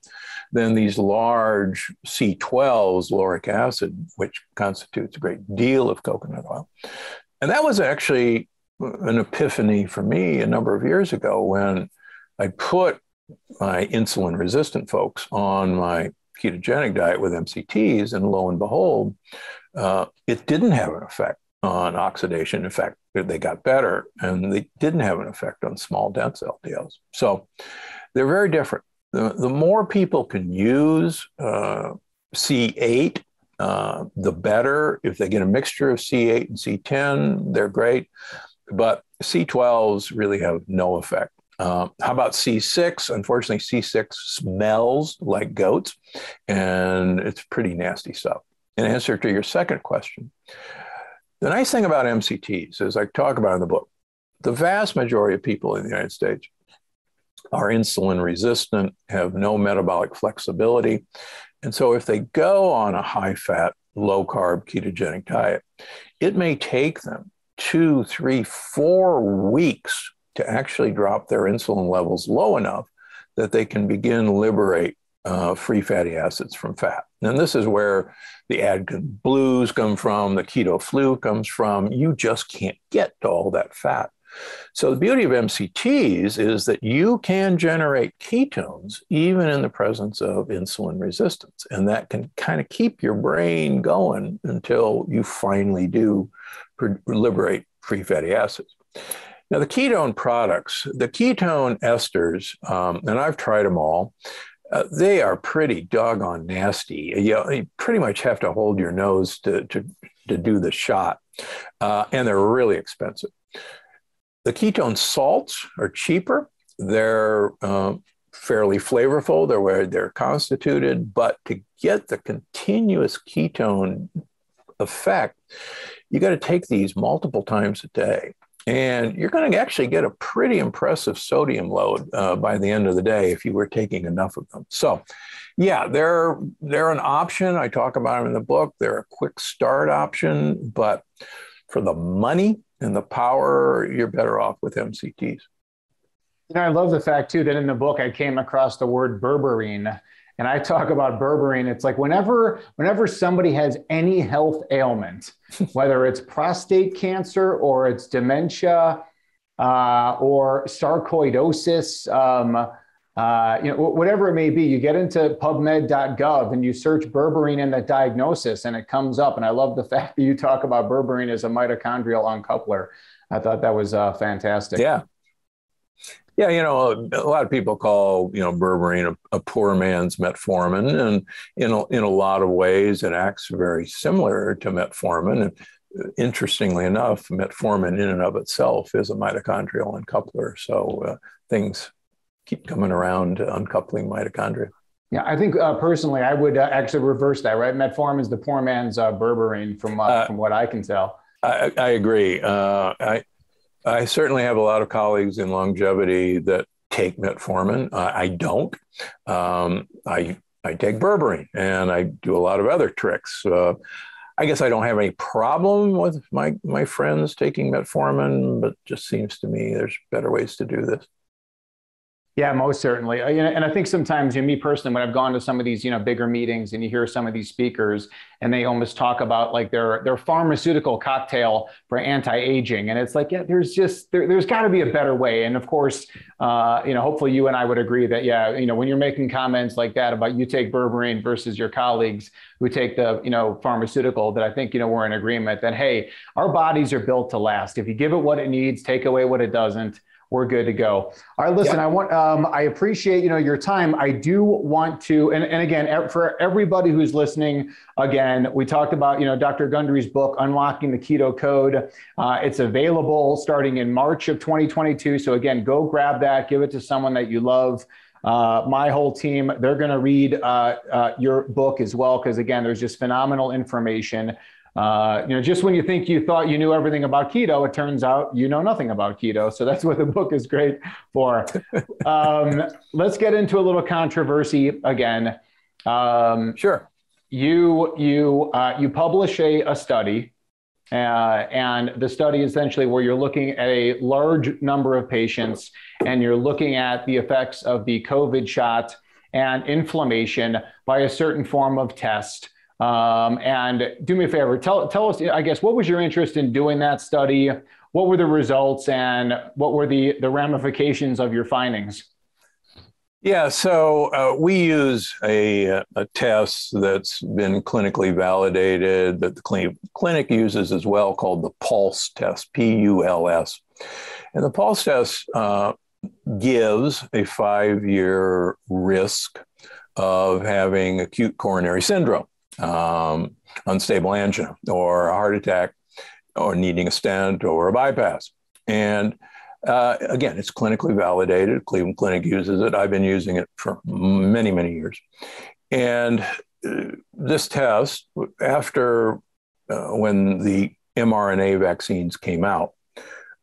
than these large C12s, lauric acid, which constitutes a great deal of coconut oil. And that was actually an epiphany for me a number of years ago when I put my insulin resistant folks on my ketogenic diet with MCTs, and lo and behold, uh, it didn't have an effect on oxidation. In fact, they got better, and they didn't have an effect on small dense LDLs. So they're very different. The, the more people can use uh, C8, uh, the better. If they get a mixture of C8 and C10, they're great. But C12s really have no effect. Uh, how about C6? Unfortunately, C6 smells like goats, and it's pretty nasty stuff. In answer to your second question, the nice thing about MCTs, as I talk about in the book, the vast majority of people in the United States are insulin resistant, have no metabolic flexibility. And so if they go on a high fat, low carb ketogenic diet, it may take them two, three, four weeks to actually drop their insulin levels low enough that they can begin liberate uh, free fatty acids from fat. And this is where the Atkins blues come from, the keto flu comes from. You just can't get to all that fat. So the beauty of MCTs is that you can generate ketones even in the presence of insulin resistance. And that can kind of keep your brain going until you finally do liberate free fatty acids. Now, the ketone products, the ketone esters, um, and I've tried them all, uh, they are pretty doggone nasty. You, you, pretty much have to hold your nose to, to, to do the shot, uh, and they're really expensive. The ketone salts are cheaper. They're uh, fairly flavorful. They're where they're constituted, but to get the continuous ketone effect, you got to take these multiple times a day. And you're going to actually get a pretty impressive sodium load uh, by the end of the day if you were taking enough of them. So, yeah, they're they're an option. I talk about them in the book. They're a quick start option, but for the money and the power, you're better off with MCTs. You know, I love the fact too that in the book I came across the word berberine and I talk about berberine. It's like whenever whenever somebody has any health ailment, whether it's prostate cancer or it's dementia uh, or sarcoidosis, um, uh, you know, whatever it may be, you get into PubMed.gov and you search berberine and the diagnosis, and it comes up. And I love the fact that you talk about berberine as a mitochondrial uncoupler. I thought that was uh, fantastic. Yeah, yeah, you know, a lot of people call you know berberine a, a, poor man's metformin, and in a, in a lot of ways, it acts very similar to metformin. And uh, interestingly enough, metformin in and of itself is a mitochondrial uncoupler. So uh, things keep coming around to uncoupling mitochondria. Yeah, I think uh, personally, I would uh, actually reverse that. Right, metformin is the poor man's uh, berberine, from uh, from what I can tell. I, I agree. I I certainly have a lot of colleagues in longevity that take metformin. Uh, I don't. Um, I I take berberine and I do a lot of other tricks. Uh, I guess I don't have any problem with my my friends taking metformin, but just seems to me there's better ways to do this. Yeah, most certainly. And I think sometimes, you know, me personally, when I've gone to some of these, you know, bigger meetings and you hear some of these speakers and they almost talk about like their their pharmaceutical cocktail for anti-aging. And it's like, yeah, there's just there, has got to be a better way. And of course, uh, you know, hopefully you and I would agree that, yeah, you know, when you're making comments like that about you take berberine versus your colleagues who take the, you know, pharmaceutical, that I think, you know, we're in agreement that, hey, our bodies are built to last. If you give it what it needs, take away what it doesn't we're good to go. All right, listen, I want, um, I appreciate, you know, your time. I do want to, and, and again, for everybody who's listening, again, we talked about, you know, Dr. Gundry's book, Unlocking the Keto Code. Uh, it's available starting in March of 2022. So again, go grab that, give it to someone that you love. Uh, my whole team, they're going to read uh, uh, your book as well, because again, there's just phenomenal information. Uh, you know, just when you think you thought you knew everything about keto, it turns out you know nothing about keto. So that's what the book is great for. Um, let's get into a little controversy again. Um, sure. You you uh, you publish a, a study, uh, and the study essentially where you're looking at a large number of patients, and you're looking at the effects of the COVID shot and inflammation by a certain form of test. Um, and do me a favor, tell, tell us, I guess, what was your interest in doing that study? What were the results and what were the, the ramifications of your findings? Yeah, so uh, we use a, a test that's been clinically validated that the clinic, clinic uses as well called the PULSE test, P U L S. And the PULSE test uh, gives a five year risk of having acute coronary syndrome um, unstable angina or a heart attack or needing a stent or a bypass. And uh, again, it's clinically validated. Cleveland Clinic uses it. I've been using it for many, many years. And uh, this test, after uh, when the mRNA vaccines came out,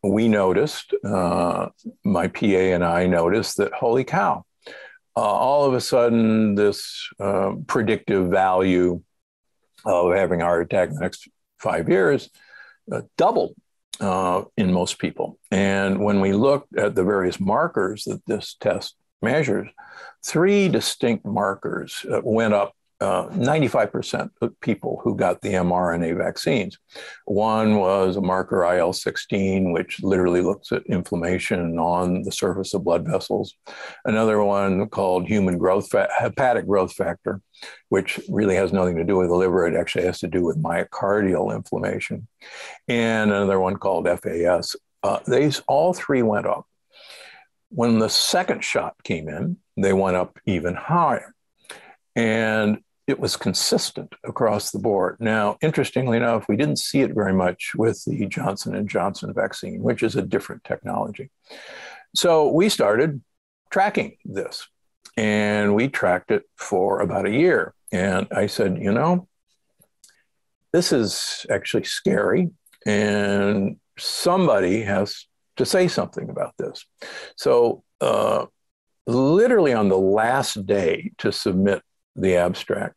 we noticed, uh, my PA and I noticed that, holy cow, uh, all of a sudden, this uh, predictive value of having a heart attack in the next five years uh, doubled uh, in most people. And when we looked at the various markers that this test measures, three distinct markers uh, went up uh, 95% of people who got the mRNA vaccines. One was a marker IL 16, which literally looks at inflammation on the surface of blood vessels. Another one called human growth, fa- hepatic growth factor, which really has nothing to do with the liver. It actually has to do with myocardial inflammation. And another one called FAS. Uh, these all three went up. When the second shot came in, they went up even higher. And it was consistent across the board. Now, interestingly enough, we didn't see it very much with the Johnson and Johnson vaccine, which is a different technology. So we started tracking this, and we tracked it for about a year. And I said, you know, this is actually scary, and somebody has to say something about this. So, uh, literally on the last day to submit the abstract,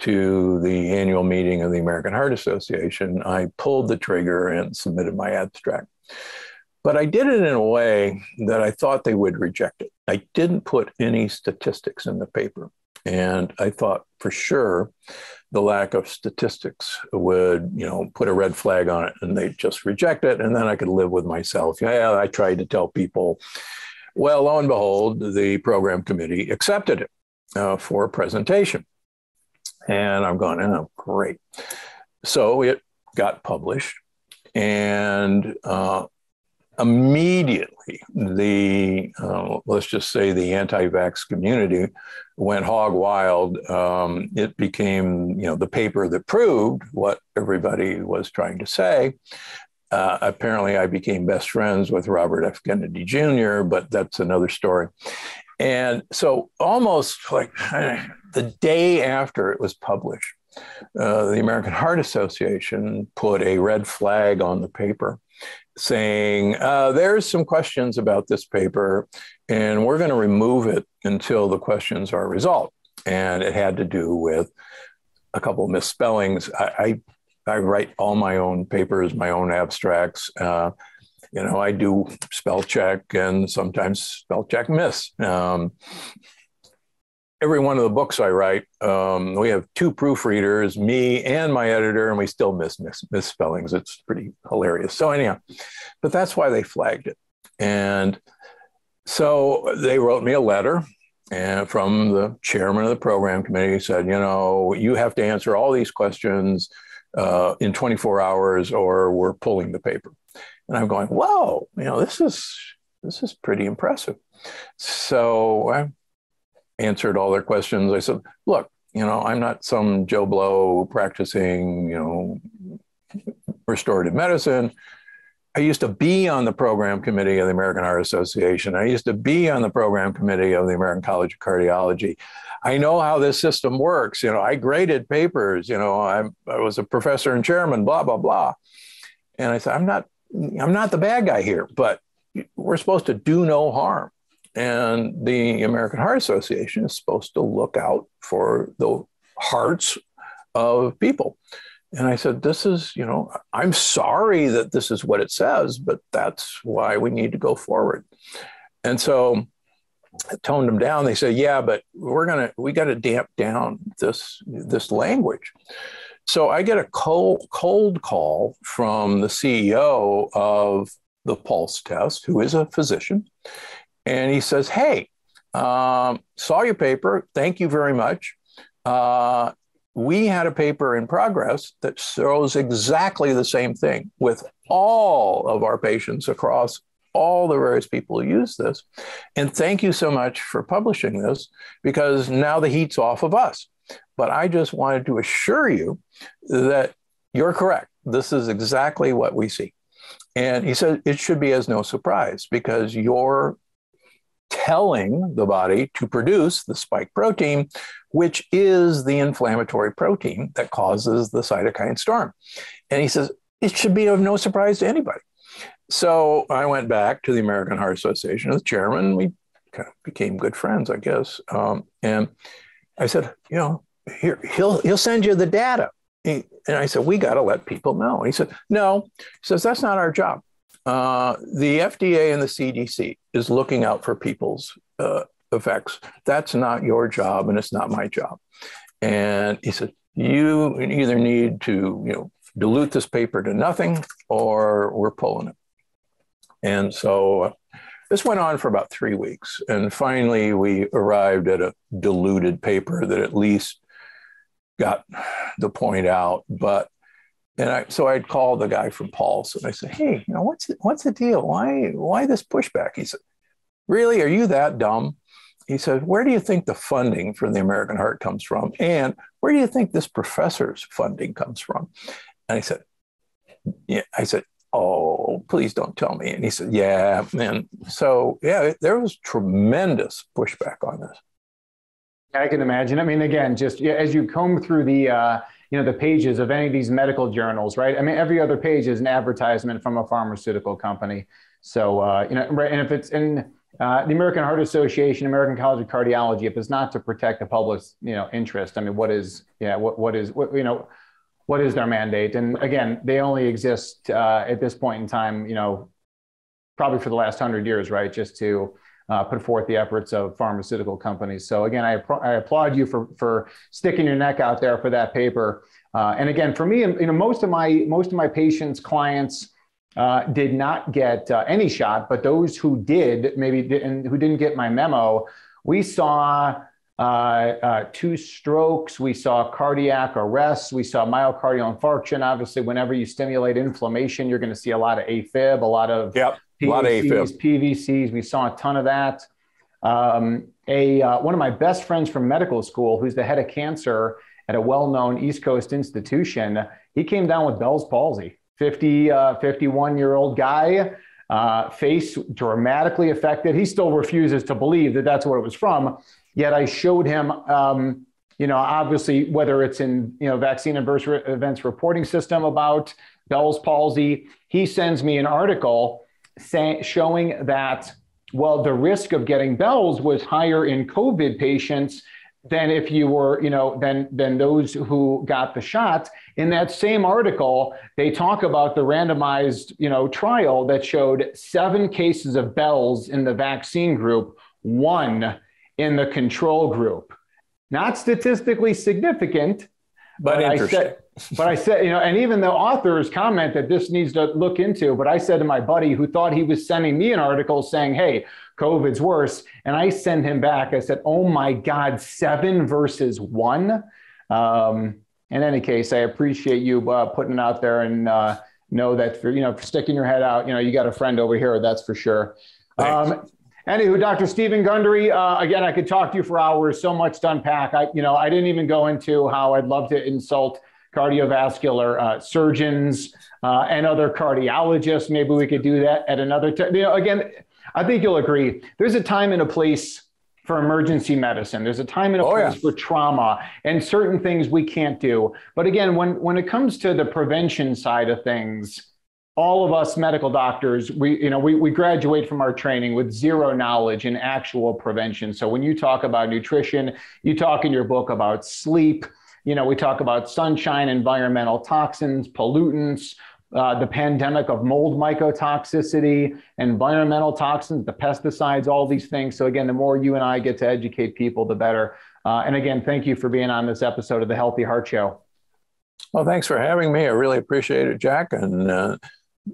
to the annual meeting of the American Heart Association, I pulled the trigger and submitted my abstract. But I did it in a way that I thought they would reject it. I didn't put any statistics in the paper. And I thought for sure the lack of statistics would, you know, put a red flag on it and they'd just reject it. And then I could live with myself. Yeah, I tried to tell people. Well, lo and behold, the program committee accepted it uh, for a presentation. And I'm going, oh, great. So it got published, and uh, immediately the uh, let's just say the anti-vax community went hog wild. Um, it became you know the paper that proved what everybody was trying to say. Uh, apparently, I became best friends with Robert F. Kennedy Jr., but that's another story. And so, almost like the day after it was published, uh, the American Heart Association put a red flag on the paper saying, uh, There's some questions about this paper, and we're going to remove it until the questions are resolved. And it had to do with a couple of misspellings. I, I, I write all my own papers, my own abstracts. Uh, you know, I do spell check and sometimes spell check miss. Um, every one of the books I write, um, we have two proofreaders, me and my editor, and we still miss, miss misspellings. It's pretty hilarious. So anyhow, but that's why they flagged it. And so they wrote me a letter and from the chairman of the program committee said, you know, you have to answer all these questions uh, in 24 hours or we're pulling the paper. And I'm going, whoa, you know, this is this is pretty impressive. So I answered all their questions. I said, look, you know, I'm not some Joe Blow practicing, you know, restorative medicine. I used to be on the program committee of the American Heart Association. I used to be on the program committee of the American College of Cardiology. I know how this system works. You know, I graded papers. You know, I'm, I was a professor and chairman. Blah blah blah. And I said, I'm not, I'm not the bad guy here, but we're supposed to do no harm. And the American Heart Association is supposed to look out for the hearts of people. And I said, This is, you know, I'm sorry that this is what it says, but that's why we need to go forward. And so I toned them down. They said, Yeah, but we're gonna we got to damp down this this language. So I get a cold cold call from the CEO of the pulse test, who is a physician, and he says, Hey, um, saw your paper. Thank you very much. Uh, we had a paper in progress that shows exactly the same thing with all of our patients across all the various people who use this. And thank you so much for publishing this because now the heat's off of us. But I just wanted to assure you that you're correct. This is exactly what we see. And he said it should be as no surprise because you're telling the body to produce the spike protein, which is the inflammatory protein that causes the cytokine storm. And he says, it should be of no surprise to anybody. So I went back to the American Heart Association as chairman. We kind of became good friends, I guess. Um, and I said, you know, here he'll he'll send you the data. He, and I said, we got to let people know. He said, no. He says that's not our job. Uh, the FDA and the CDC is looking out for people's uh, effects. That's not your job, and it's not my job. And he said, you either need to, you know, dilute this paper to nothing, or we're pulling it. And so uh, this went on for about three weeks, and finally we arrived at a diluted paper that at least got the point out, but and I, so I'd call the guy from PULSE and I said, Hey, you know, what's the, what's the deal? Why, why this pushback? He said, Really? Are you that dumb? He said, Where do you think the funding for the American Heart comes from? And where do you think this professor's funding comes from? And I said, Yeah, I said, Oh, please don't tell me. And he said, Yeah. And so, yeah, there was tremendous pushback on this. I can imagine. I mean, again, just as you comb through the, uh, you know the pages of any of these medical journals, right? I mean, every other page is an advertisement from a pharmaceutical company. So uh, you know, right? And if it's in uh, the American Heart Association, American College of Cardiology, if it's not to protect the public's you know interest, I mean, what is yeah, what what is what you know, what is their mandate? And again, they only exist uh, at this point in time, you know, probably for the last hundred years, right? Just to uh, put forth the efforts of pharmaceutical companies. So again, I, I applaud you for for sticking your neck out there for that paper. Uh, and again, for me, you know, most of my most of my patients, clients uh, did not get uh, any shot, but those who did, maybe didn't, who didn't get my memo, we saw. Uh, uh, two strokes, we saw cardiac arrests, we saw myocardial infarction. Obviously, whenever you stimulate inflammation, you're going to see a lot of AFib, a lot of yep PVCs, a lot of AFib. PVCs. We saw a ton of that. Um, a uh, one of my best friends from medical school, who's the head of cancer at a well-known East Coast institution, he came down with Bell's palsy. 50, uh, 51 year old guy, uh, face dramatically affected. He still refuses to believe that that's what it was from. Yet I showed him, um, you know, obviously whether it's in you know vaccine adverse events reporting system about Bell's palsy. He sends me an article say, showing that, well, the risk of getting Bell's was higher in COVID patients than if you were, you know, than than those who got the shot. In that same article, they talk about the randomized, you know, trial that showed seven cases of Bell's in the vaccine group, one in the control group. Not statistically significant, but, but interesting. I said, but I said, you know, and even the authors comment that this needs to look into. But I said to my buddy who thought he was sending me an article saying, hey, COVID's worse. And I send him back. I said, oh my God, seven versus one. Um, in any case, I appreciate you uh, putting it out there and uh, know that for, you know, for sticking your head out, you know, you got a friend over here, that's for sure. Um, anywho, Dr. Steven Gundry, uh, again, I could talk to you for hours, so much to unpack. I, you know, I didn't even go into how I'd love to insult cardiovascular uh, surgeons uh, and other cardiologists. Maybe we could do that at another time. You know, again, I think you'll agree. There's a time and a place for emergency medicine. There's a time and a oh, place yeah. for trauma and certain things we can't do. But again, when when it comes to the prevention side of things, all of us medical doctors, we you know we, we graduate from our training with zero knowledge in actual prevention. So when you talk about nutrition, you talk in your book about sleep you know, we talk about sunshine, environmental toxins, pollutants, uh, the pandemic of mold mycotoxicity, environmental toxins, the pesticides, all these things. So, again, the more you and I get to educate people, the better. Uh, and again, thank you for being on this episode of the Healthy Heart Show. Well, thanks for having me. I really appreciate it, Jack. And uh,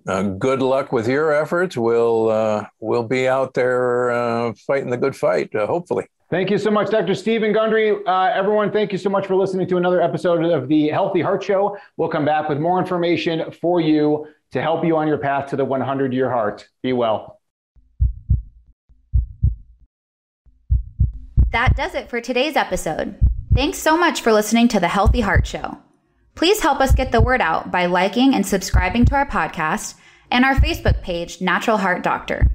uh good luck with your efforts. We'll uh, we'll be out there uh, fighting the good fight, hopefully. Thank you so much, Dr. Steven Gundry. Uh, everyone, thank you so much for listening to another episode of the Healthy Heart Show. We'll come back with more information for you to help you on your path to the 100 year heart. Be well. That does it for today's episode. Thanks so much for listening to the Healthy Heart Show. Please help us get the word out by liking and subscribing to our podcast and our Facebook page, Natural Heart Doctor.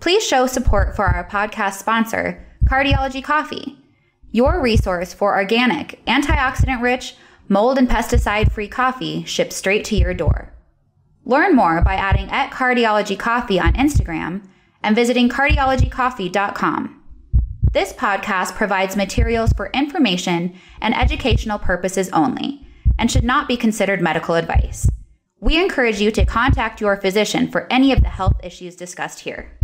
Please show support for our podcast sponsor, Cardiology Coffee, your resource for organic, antioxidant rich, mold and pesticide free coffee shipped straight to your door. Learn more by adding at Cardiology Coffee on Instagram and visiting cardiologycoffee.com. This podcast provides materials for information and educational purposes only and should not be considered medical advice. We encourage you to contact your physician for any of the health issues discussed here.